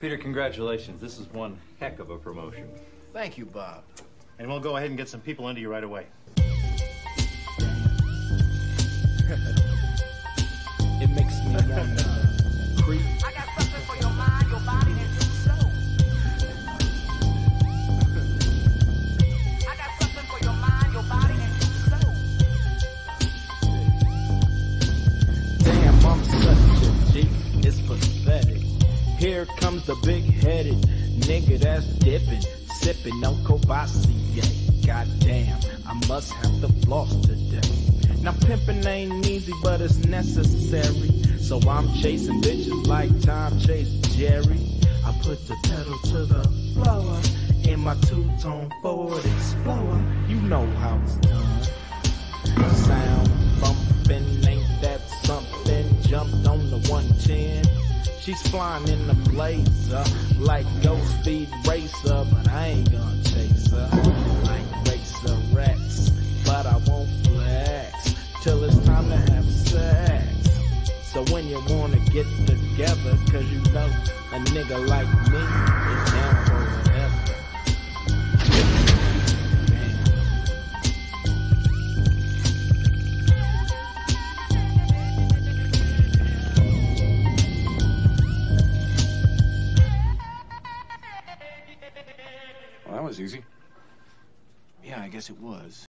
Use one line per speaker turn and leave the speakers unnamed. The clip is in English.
Peter, congratulations. This is one heck of a promotion.
Thank you, Bob.
And we'll go ahead and get some people into you right away.
Comes the big-headed nigga that's dipping, sipping on Courvoisier. Goddamn, I must have to floss today. Now pimping ain't easy, but it's necessary. So I'm chasing bitches like Tom chased Jerry. I put the pedal to the floor in my two-tone Ford Explorer. You know how it's done. Sound bumping, ain't that something? Jumped on the 110. She's flying in the blazer like Ghost Speed Racer, but I ain't gonna chase her like Racer X. But I won't flex till it's time to have sex. So when you wanna get together, cause you know a nigga like me is
was easy.
Yeah, I guess it was.